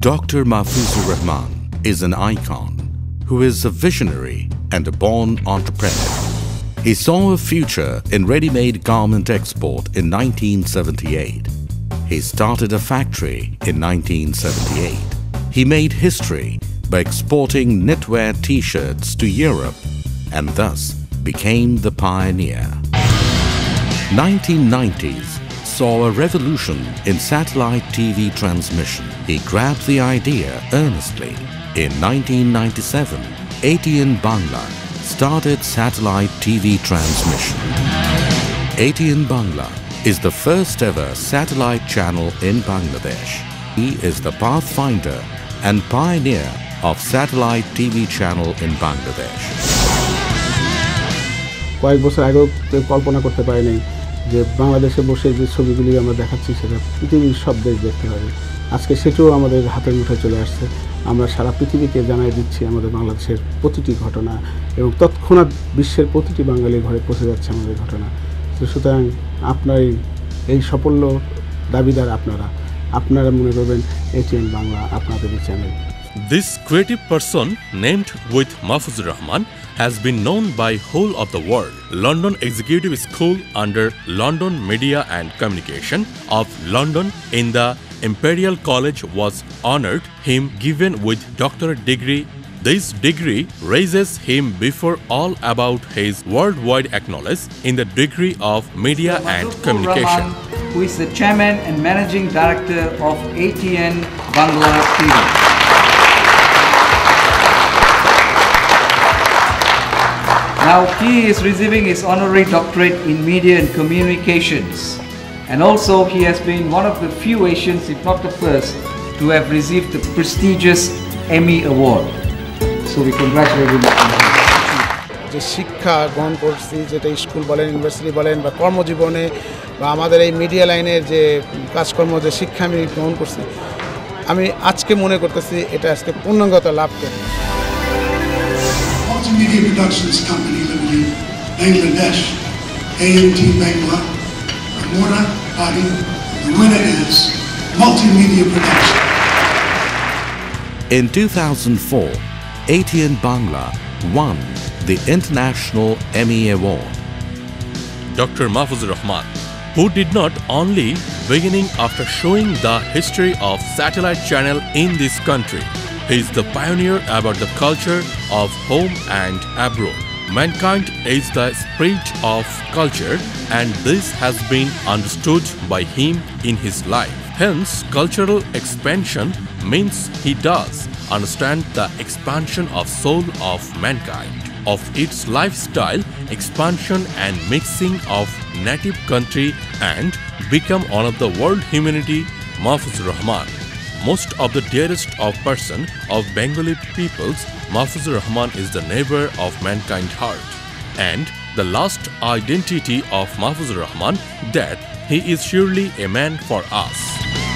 Dr. Mahfuzur Rahman is an icon who is a visionary and a born entrepreneur. He saw a future in ready-made garment export in 1978. He started a factory in 1978. He made history by exporting knitwear t-shirts to Europe and thus became the pioneer. 1990s saw a revolution in satellite TV transmission. He grabbed the idea earnestly. In 1997, ATN Bangla started satellite TV transmission. ATN Bangla is the first ever satellite channel in Bangladesh. He is the pathfinder and pioneer of satellite TV channel in Bangladesh. কয়েক বছর আগেও কেউ কল্পনা করতে পারেনি যে বাংলাদেশে বসে যে ছবিগুলি আমরা দেখাচ্ছি সেটা পৃথিবীর সব দেশ দেখতে পাবে। আজকে সেটাও আমাদের হাতের মুঠে চলে আসছে। আমরা সারা পৃথিবীকে জানাই দিচ্ছি আমাদের বাংলাদেশের প্রতিটি ঘটনা এবং তৎক্ষণাৎ বিশ্বের প্রতিটি বাঙালির ঘরে পৌঁছে যাচ্ছে আমাদের ঘটনা। তো সুতরাং আপনার এই- সাফল্য দাবিদার আপনারা। আপনারা মনে করবেন এটিএন বাংলা, আপনাদের channel. This creative person, named with Mahfuzur Rahman, has been known by whole of the world. London Executive School under London Media and Communication of London in the Imperial College was honored him given with doctorate degree. This degree raises him before all about his worldwide acknowledge in the degree of media and communication. Rahman, who is the chairman and managing director of ATN Bangla TV. Now he is receiving his honorary doctorate in media and communications. And also he has been one of the few Asians, if not the first, to have received the prestigious Emmy Award. So we congratulate him. যে শিক্ষা গ্রহণ করছি যেটা school বলেন university বলেন বা কর্মজীবনে বা আমাদের এই মিডিয়া লাইনের যে কাজকর্ম যে শিক্ষা আমি গ্রহণ করছি আমি আজকে মনে করতেছি এটা আজকে পূর্ণাঙ্গতা লাভ করে Multimedia Productions Company Limited, Bangladesh, ATN Bangla, Amora Body. The winner is Multimedia Production. In 2004, ATN Bangla won the International Emmy Award. Dr. Mahfuzur Rahman, who did not only beginning after showing the history of satellite channel in this country, he is the pioneer about the culture of home and abroad. Mankind is the spirit of culture and this has been understood by him in his life. Hence, cultural expansion means he does understand the expansion of soul of mankind of its lifestyle expansion and mixing of native country and become one of the world humanity Mahfuz Rahman. Most of the dearest of person of Bengali peoples, Mahfuz Rahman is the neighbor of mankind heart. And the last identity of Mahfuz Rahman that he is surely a man for us.